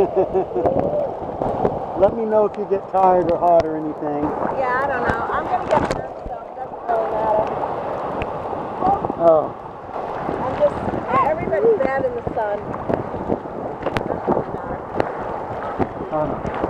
Let me know if you get tired or hot or anything. Yeah, I don't know. I'm gonna get burnt, so it doesn't really matter. Oh. I'm just everybody's bad in the sun. Oh.